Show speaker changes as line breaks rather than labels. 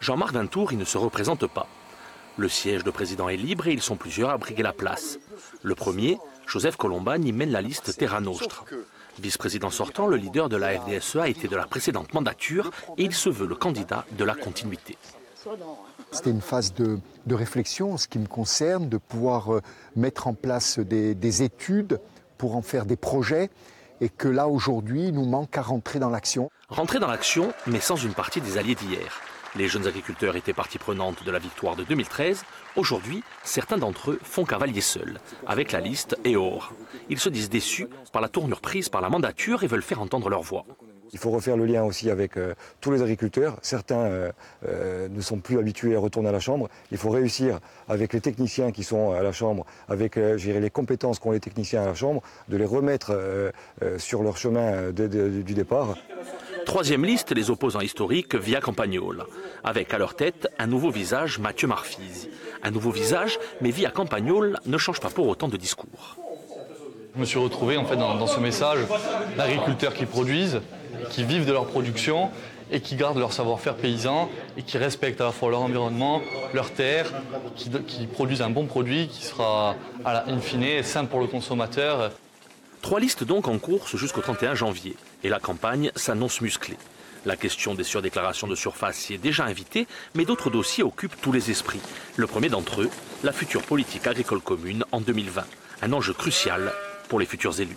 Jean-Marc Vintour, il ne se représente pas. Le siège de président est libre et ils sont plusieurs à briguer la place. Le premier, Joseph Colombagne, y mène la liste Terra Nostra. Vice-président sortant, le leader de la FDSE a été de la précédente mandature et il se veut le candidat de la continuité.
C'était une phase de, réflexion en ce qui me concerne, de pouvoir euh, mettre en place des, des études pour en faire des projets et que là aujourd'hui il nous manque à rentrer dans l'action.
Rentrer dans l'action, mais sans une partie des alliés d'hier. Les jeunes agriculteurs étaient partie prenante de la victoire de 2013. Aujourd'hui, certains d'entre eux font cavalier seuls, avec la liste EOR. Ils se disent déçus par la tournure prise par la mandature et veulent faire entendre leur voix.
Il faut refaire le lien aussi avec euh, tous les agriculteurs. Certains euh, euh, ne sont plus habitués à retourner à la Chambre. Il faut réussir avec les techniciens qui sont à la Chambre, avec les compétences qu'ont les techniciens à la Chambre, de les remettre sur leur chemin du départ.
Troisième liste, les opposants historiques via Campagnol, avec à leur tête un nouveau visage, Mathieu Marfise. Un nouveau visage, mais via Campagnol ne change pas pour autant de discours.
Je me suis retrouvé en fait dans, ce message d'agriculteurs qui produisent, qui vivent de leur production et qui gardent leur savoir-faire paysan et qui respectent à la fois leur environnement, leur terre, qui, produisent un bon produit qui sera à la, in fine sain pour le consommateur.
Trois listes donc en course jusqu'au 31 janvier. Et la campagne s'annonce musclée. La question des surdéclarations de surface y est déjà invitée, mais d'autres dossiers occupent tous les esprits. Le premier d'entre eux, la future politique agricole commune en 2020. Un enjeu crucial pour les futurs élus.